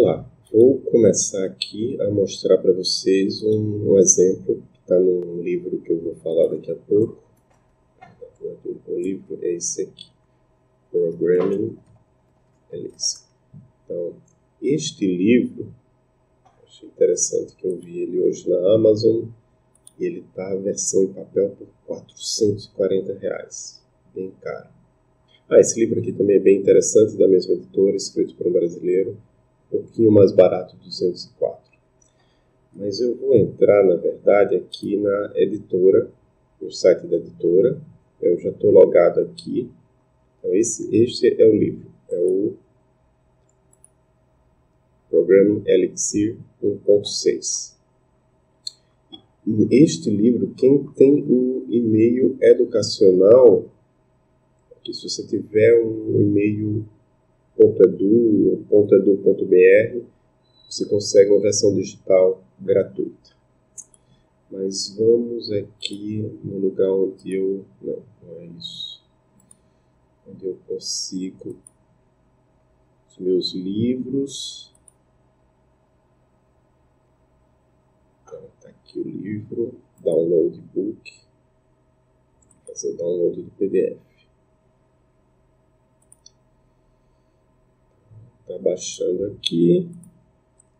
Olá, vou começar aqui a mostrar para vocês um, um exemplo que está no livro que eu vou falar daqui a pouco. O livro é esse aqui, Programming Elixir. Então, este livro, achei interessante que eu vi ele hoje na Amazon, e ele está a versão em papel por 440 reais, bem caro. Ah, esse livro aqui também é bem interessante, da mesma editora, escrito por um brasileiro, um pouquinho mais barato, 204. Mas eu vou entrar, na verdade, aqui na editora, no site da editora. Eu já estou logado aqui. Então, esse, este é o livro. É o Programming Elixir 1.6. Este livro, quem tem um e-mail educacional, que se você tiver um e-mail .edu, .edu.br, você consegue uma versão digital gratuita. Mas vamos aqui no lugar onde eu... Não, não é isso. Onde eu consigo os meus livros. Então, tá aqui o livro, download book. Fazer o download do PDF. Está baixando aqui.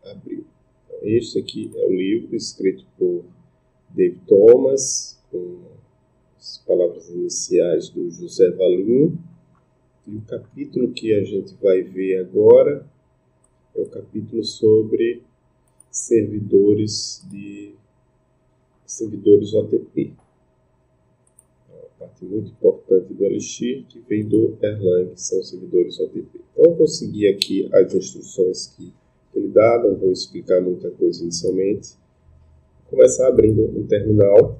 Abriu. Então, este aqui é o livro escrito por David Thomas, com as palavras iniciais do José Valim. E o capítulo que a gente vai ver agora é o capítulo sobre servidores de servidores OTP parte muito importante do Elixir, que vem do Erlang, que são servidores OTP. Então, eu vou seguir aqui as instruções que ele dá, não vou explicar muita coisa inicialmente. Vou começar abrindo um terminal.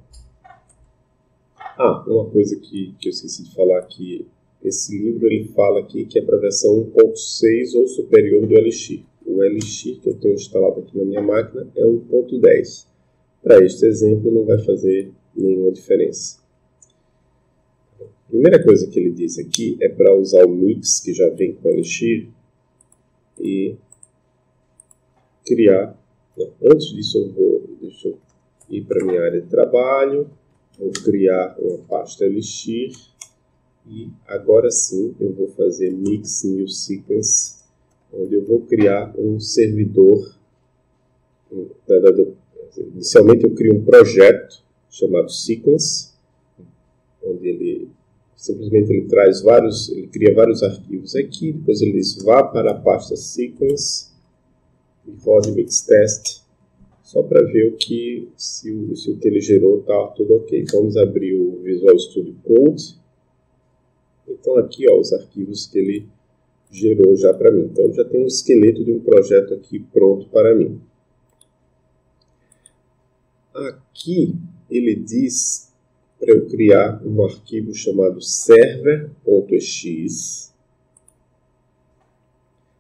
Ah, uma coisa que, que eu esqueci de falar aqui, esse livro ele fala aqui que é para a versão 1.6 ou superior do Elixir. O Elixir que eu tenho instalado aqui na minha máquina é 1.10. Para este exemplo não vai fazer nenhuma diferença. A primeira coisa que ele diz aqui é para usar o mix que já vem com o Elixir e criar. Não, antes disso eu vou deixa eu ir para minha área de trabalho, vou criar uma pasta Elixir e agora sim eu vou fazer mix new sequence, onde eu vou criar um servidor. Inicialmente eu crio um projeto chamado sequence, simplesmente ele traz vários, ele cria vários arquivos aqui, depois ele diz vá para a pasta sequence e rode mix test, só para ver o que, se o, se o que ele gerou está tudo ok. Então, vamos abrir o Visual Studio Code. Então aqui ó, os arquivos que ele gerou já para mim. Então já tem um esqueleto de um projeto aqui pronto para mim. Aqui ele diz para eu criar um arquivo chamado server.x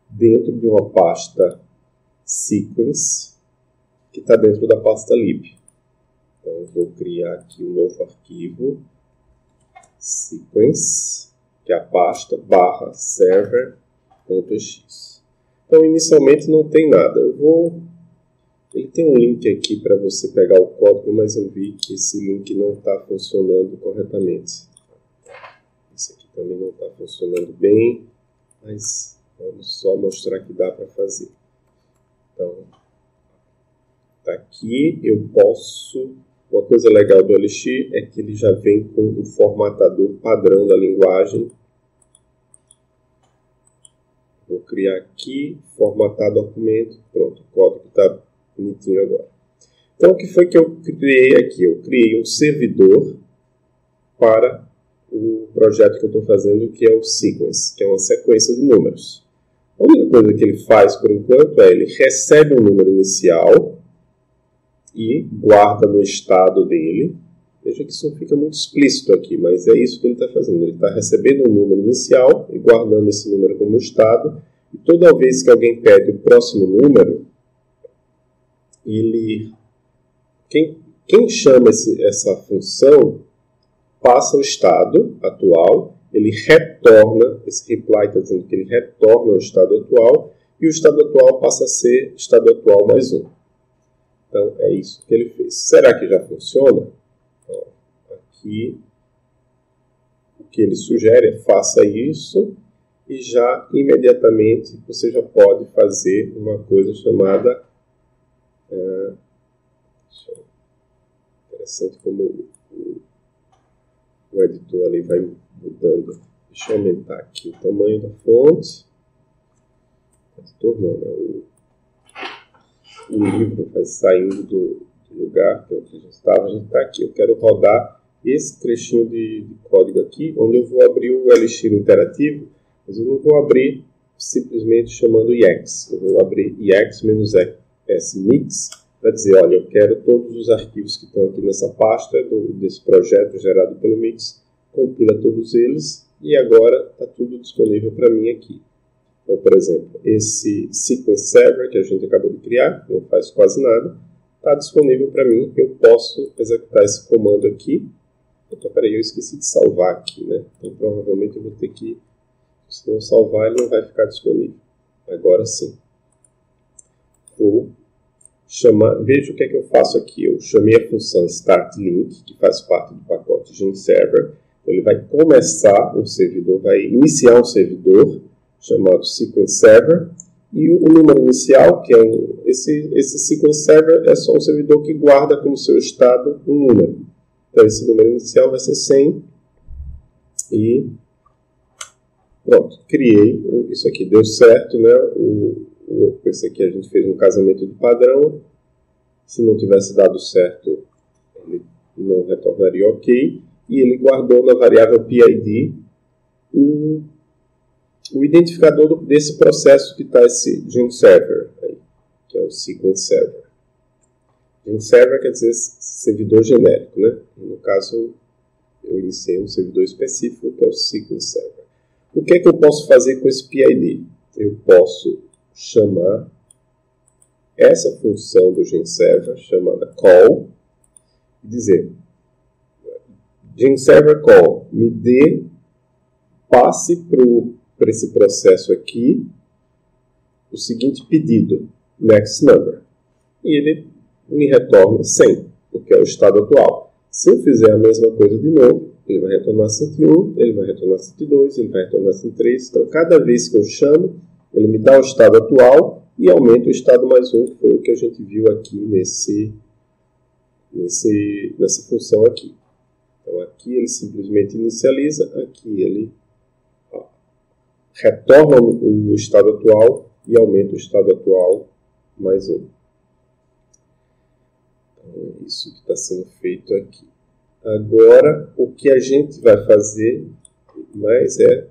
dentro de uma pasta sequence que está dentro da pasta lib. Então, eu vou criar aqui um novo arquivo sequence, que é a pasta barra server.x. Então, inicialmente não tem nada. Eu vou ele tem um link aqui para você pegar o código, mas eu vi que esse link não está funcionando corretamente. Esse aqui também não está funcionando bem, mas vamos só mostrar que dá para fazer. Então, tá aqui, eu posso... Uma coisa legal do Elixir é que ele já vem com um formatador padrão da linguagem. Vou criar aqui, formatar documento, pronto, o código está bonitinho agora. Então, o que foi que eu criei aqui? Eu criei um servidor para o projeto que eu estou fazendo, que é o Sequence, que é uma sequência de números. A única coisa que ele faz, por enquanto, é ele recebe um número inicial e guarda no estado dele. Veja que isso não fica muito explícito aqui, mas é isso que ele está fazendo. Ele está recebendo um número inicial e guardando esse número como estado. E toda vez que alguém pede o próximo número, ele quem, quem chama esse, essa função passa o estado atual, ele retorna, esse reply está dizendo que ele retorna ao estado atual, e o estado atual passa a ser estado atual mais 1. Então, é isso que ele fez. Será que já funciona? Então, aqui, o que ele sugere é faça isso e já imediatamente você já pode fazer uma coisa chamada. É, interessante como o, o editor ali vai mudando. Deixa eu aumentar aqui o tamanho da fonte. Editor não, né? O, o livro vai saindo do, do lugar que a gente estava. A gente está aqui. Eu quero rodar esse trechinho de, de, código aqui, onde eu vou abrir o Elixir interativo, mas eu não vou abrir simplesmente chamando EX. Eu vou abrir EX-S-Mix para dizer, olha, eu quero todos os arquivos que estão aqui nessa pasta do, desse projeto gerado pelo Mix, compila todos eles e agora está tudo disponível para mim aqui. Então, por exemplo, esse sequence server que a gente acabou de criar, não faz quase nada, está disponível para mim. Eu posso executar esse comando aqui. Então, peraí, eu esqueci de salvar aqui, né? Então, provavelmente eu vou ter que, se não salvar, ele não vai ficar disponível. Agora sim. Vou chamar, veja o que é que eu faço aqui. Eu chamei a função startLink, que faz parte do pacote GenServer. Então, ele vai começar um servidor, vai iniciar um servidor chamado Sequence Server, e o número inicial, que é um, esse, esse Sequence Server é só um servidor que guarda como seu estado um número. Então, esse número inicial vai ser 100 e pronto, criei isso aqui, deu certo, né? O, esse aqui a gente fez um casamento de padrão, se não tivesse dado certo, ele não retornaria ok, e ele guardou na variável PID o o identificador desse processo que está esse gene server, aí, que é o sequence server. Gene server quer dizer servidor genérico, né? No caso, eu iniciei um servidor específico que é o sequence server. O que é que eu posso fazer com esse PID? Eu posso chamar essa função do GenServer chamada call e dizer GenServer call me dê passe para o para esse processo aqui o seguinte pedido, next number. E ele me retorna 100, porque é o estado atual. Se eu fizer a mesma coisa de novo, ele vai retornar 101, ele vai retornar 102, ele vai retornar 103. Então, cada vez que eu chamo, ele me dá o estado atual e aumenta o estado mais um, que foi o que a gente viu aqui nesse, nesse, nessa função aqui. Então, aqui ele simplesmente inicializa, aqui ele retorna o estado atual e aumenta o estado atual mais um. Então, é isso que está sendo feito aqui. Agora, o que a gente vai fazer mais é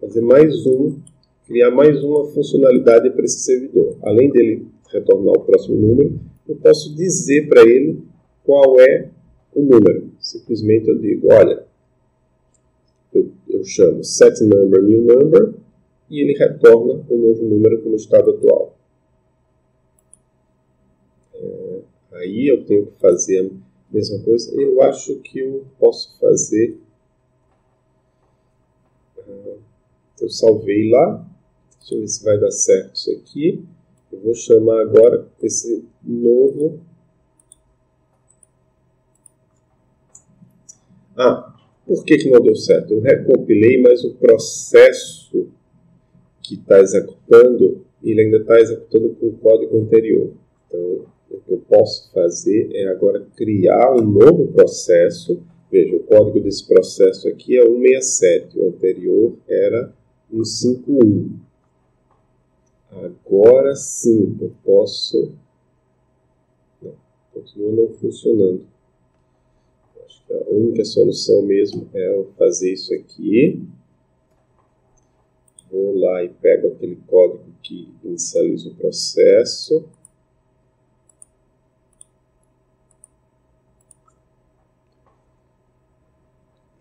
fazer mais um, criar mais uma funcionalidade para esse servidor. Além dele retornar o próximo número, eu posso dizer para ele qual é o número. Simplesmente eu digo, olha, eu chamo set number new number e ele retorna o novo número como estado atual. É, aí eu tenho que fazer a mesma coisa. Eu acho que eu posso fazer. Uh, eu salvei lá. Deixa eu ver se vai dar certo isso aqui. Eu vou chamar agora esse novo. Ah, por que, que não deu certo? Eu recompilei, mas o processo que está executando, ele ainda está executando com o código anterior. Então, o que eu posso fazer é agora criar um novo processo. Veja, o código desse processo aqui é 167, o anterior era 151. Agora sim, eu posso. Não, continua não funcionando a única solução mesmo é fazer isso aqui. Vou lá e pego aquele código que inicializa o processo.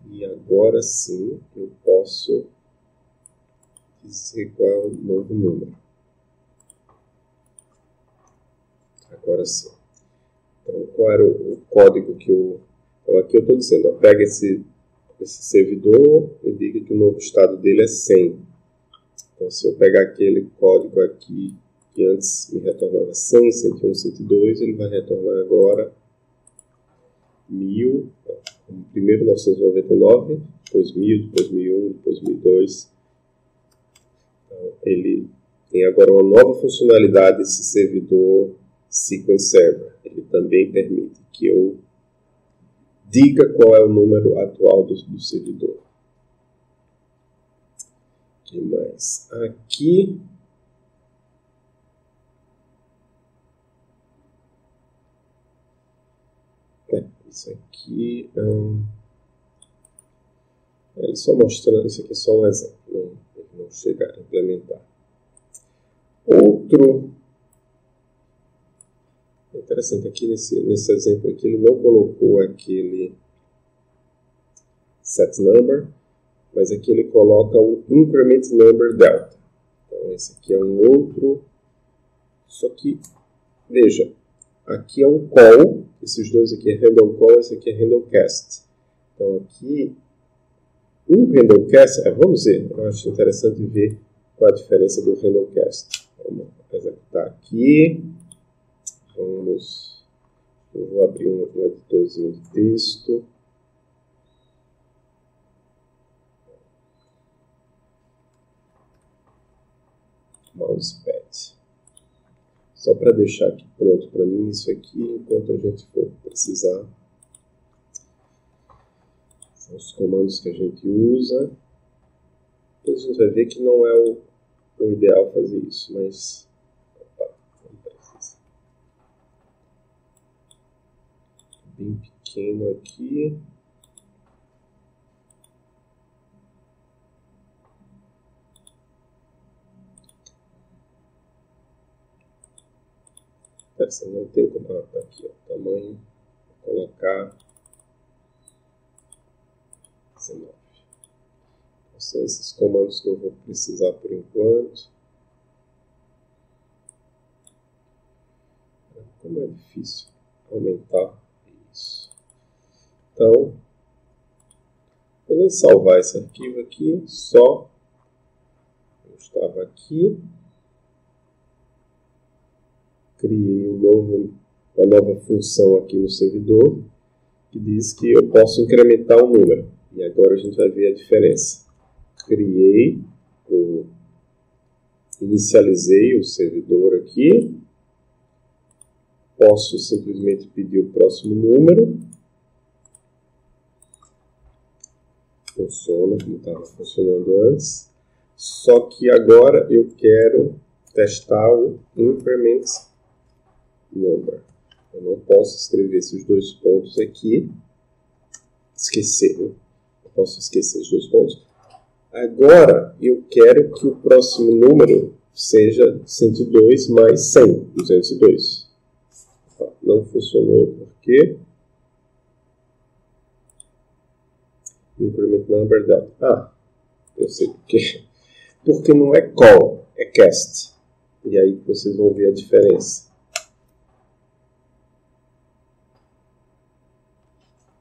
E agora sim eu posso dizer qual é o novo número. Agora sim. Então, qual era o código que eu então aqui eu estou dizendo, ó, pega esse, esse servidor e diga que o novo estado dele é 100. Então se eu pegar aquele código aqui, que antes me retornava 100, 101, 102, ele vai retornar agora 1000, primeiro 999, depois 1000, depois 1001, depois 1002. Então, ele tem agora uma nova funcionalidade, esse servidor Sequence Server. Ele também permite que eu diga qual é o número atual do, do servidor. O que mais? Aqui é, isso aqui hum, só mostrando isso aqui é só um exemplo não, não chega a implementar outro interessante aqui nesse, nesse exemplo aqui, ele não colocou aquele set number, mas aqui ele coloca o increment number delta. Então esse aqui é um outro, só que, veja, aqui é um call, esses dois aqui é handle call, esse aqui é handle cast. Então aqui, um handle cast, é, vamos ver, eu acho interessante ver qual a diferença do handle cast. Vamos executar aqui. Vamos. Eu vou abrir um, um editorzinho de texto. Mousepad. Só para deixar aqui pronto para mim isso aqui, enquanto a gente for precisar. São os comandos que a gente usa. Depois a gente vai ver que não é o, o ideal fazer isso, mas bem aqui. Essa não tem como. Ah, tá aqui, ó, tamanho. Vou colocar 19. Então, são esses comandos que eu vou precisar por enquanto. Como é difícil aumentar. Então, vou nem salvar esse arquivo aqui, só eu estava aqui, criei um novo, uma nova função aqui no servidor que diz que eu posso incrementar o número. E agora a gente vai ver a diferença. Criei, o, inicializei o servidor aqui, posso simplesmente pedir o próximo número. Funciona como estava funcionando antes. Só que agora eu quero testar o increment number. Eu não posso escrever esses dois pontos aqui. Esquecer, né? Eu posso esquecer os dois pontos. Agora eu quero que o próximo número seja 102 mais 100, 202 não funcionou porque number delta. Ah, eu sei porque. Porque não é call, é cast. E aí vocês vão ver a diferença.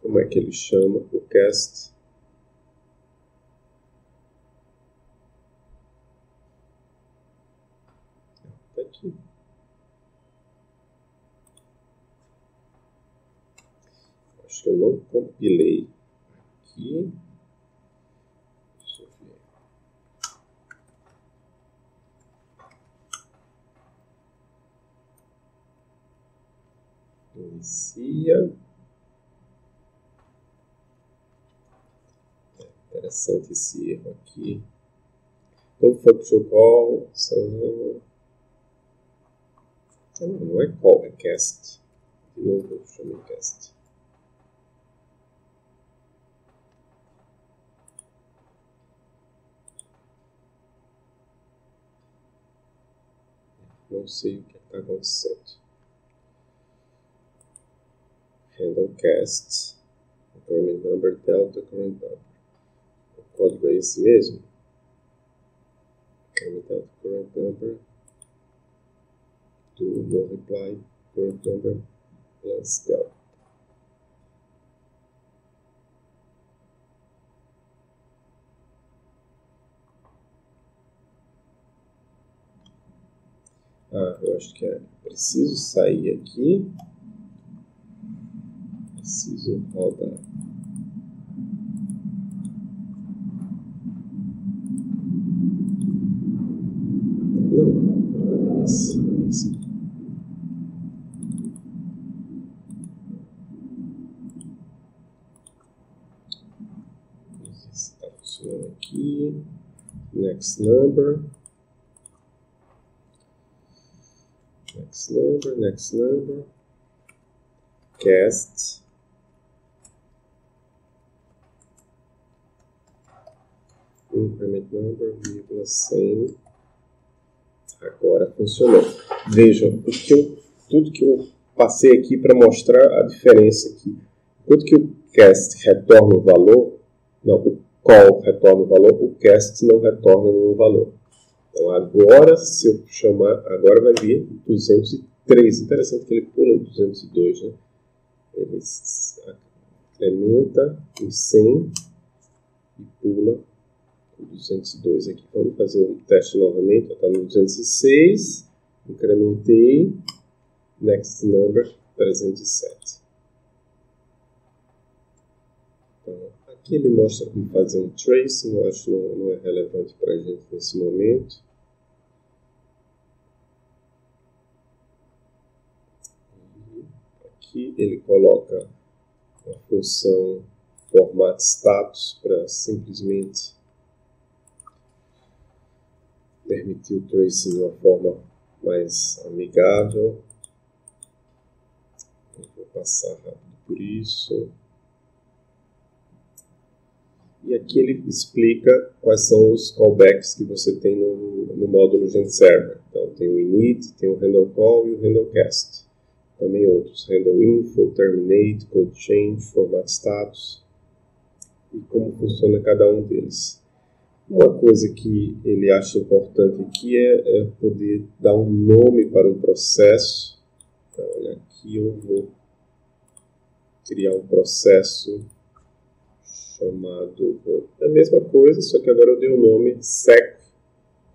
Como é que ele chama o cast? Está aqui. acho que eu não compilei aqui. Deixa eu ver. Inicia. Interessante esse erro aqui. Então, function call. São... Não, não é call, é cast. De novo, eu chamei cast. Não sei o que está acontecendo. Handlecast. Current number delta current number. O código é esse mesmo? Current delta current number. Do no reply current number plus delta. Ah, eu acho que é preciso sair aqui. Preciso rodar. Não, se está funcionando aqui. Next number. Next number, next number. Cast. Increment number, vírgula 100. Agora funcionou. Vejam, que eu, tudo que eu passei aqui para mostrar a diferença aqui. Enquanto que o cast retorna o valor, não, o call retorna o valor, o cast não retorna nenhum valor. Então agora, se eu chamar, agora vai vir 203. Interessante que ele pula o 202, né? Ele incrementa em 100 e pula 202 aqui. Vamos fazer um teste novamente. Está no 206, incrementei, next number 307. Então, aqui ele mostra como fazer um tracing, eu acho que não, não é relevante para a gente nesse momento. aqui ele coloca a função format status para simplesmente permitir o tracing de uma forma mais amigável. Eu vou passar rápido por isso. E aqui ele explica quais são os callbacks que você tem no, no módulo GenServer. Então tem o init, tem o handle call e o handle cast também outros, handle info, terminate, code change, format status e como funciona cada um deles. Uma coisa que ele acha importante aqui é, é poder dar um nome para um processo. Então, olha, aqui eu vou criar um processo chamado é a mesma coisa, só que agora eu dei o um nome sec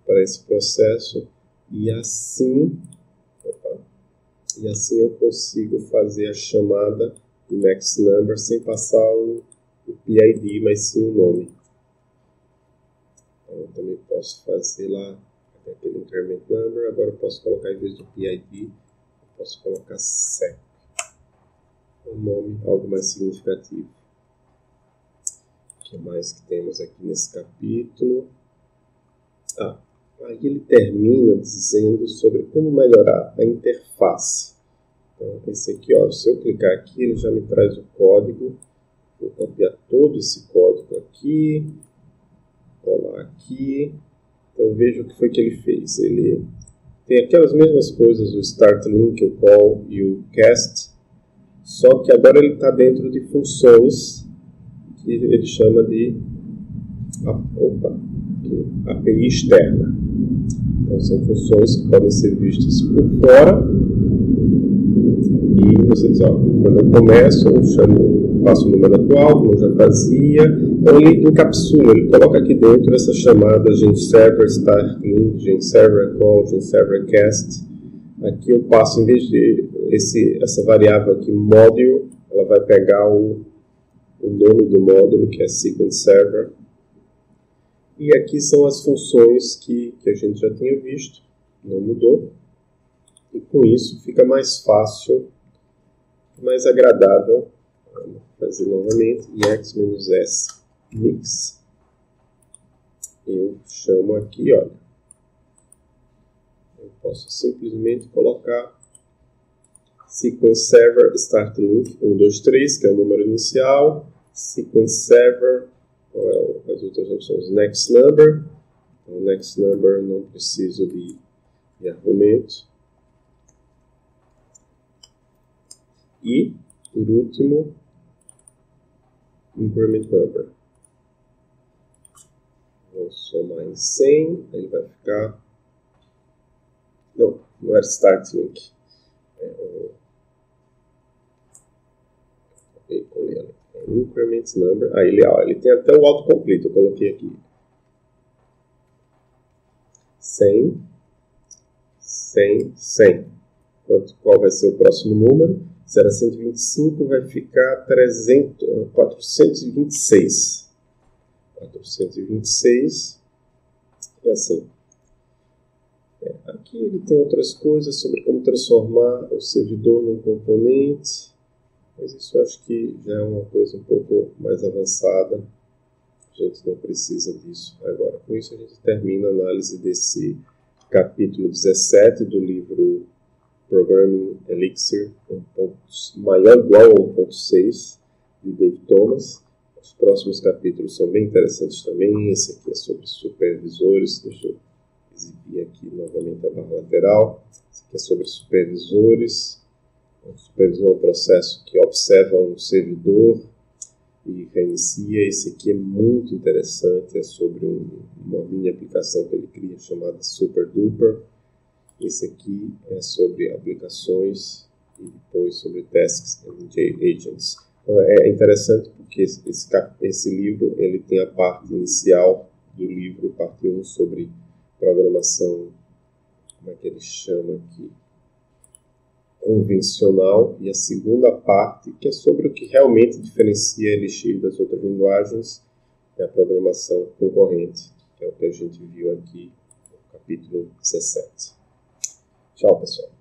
para esse processo e assim e assim eu consigo fazer a chamada next number sem passar o, o PID, mas sim o nome. Então, eu também posso fazer lá aquele increment number, agora eu posso colocar em vez do PID, eu posso colocar SEC, um nome algo mais significativo. O que mais que temos aqui nesse capítulo? Ah, Aí ele termina dizendo sobre como melhorar a interface. Então, esse aqui, ó, se eu clicar aqui, ele já me traz o código. Vou copiar todo esse código aqui, colar aqui. Então, veja o que foi que ele fez. Ele tem aquelas mesmas coisas, o start link, o call e o cast, só que agora ele está dentro de funções que ele chama de opa, API externa. Então, são funções que podem ser vistas por fora. E você diz, ó, quando eu começo, eu chamo, passo o número atual, como já fazia. Então, ele encapsula, ele coloca aqui dentro essas chamadas GenServer Start Link, GenServer Call, GenServer Cast. Aqui eu passo, em vez de esse, essa variável aqui, module, ela vai pegar o, o nome do módulo, que é Sequence Server, e aqui são as funções que, que a gente já tinha visto, não mudou. E com isso fica mais fácil, mais agradável. Vamos fazer novamente. ix-s mix. Eu chamo aqui, olha. Eu posso simplesmente colocar sequence server start link 123, que é o número inicial, sequence server qual é as outras opções? Next number. Então, next number não preciso de, de argumento. E, por último, increment number. Vou somar em 100, ele vai ficar... Não, não é start link. É o... increment number. Aí ele, ó, ele tem até o autocomplete, eu coloquei aqui. 100, 100, 100. Quanto, qual vai ser o próximo número? Será 125, vai ficar 300, 426. 426. E assim. É, aqui ele tem outras coisas sobre como transformar o servidor num componente, mas isso acho que já é uma coisa um pouco mais avançada. A gente não precisa disso agora. Com isso, a gente termina a análise desse capítulo 17 do livro Programming Elixir, um ponto maior igual a 1.6, de Dave Thomas. Os próximos capítulos são bem interessantes também. Esse aqui é sobre supervisores. Deixa eu exibir aqui novamente a barra lateral. Esse aqui é sobre supervisores. O supervisor é um processo que observa um servidor e reinicia. Esse aqui é muito interessante, é sobre um, uma mini aplicação que ele cria chamada Super Duper. Esse aqui é sobre aplicações e depois sobre tasks and agents. Então, é interessante porque esse, esse livro ele tem a parte inicial do livro, parte 1 sobre programação, como é que ele chama aqui? Convencional, e a segunda parte, que é sobre o que realmente diferencia Elixir das outras linguagens, é a programação concorrente, que é o que a gente viu aqui no capítulo 17. Tchau, pessoal.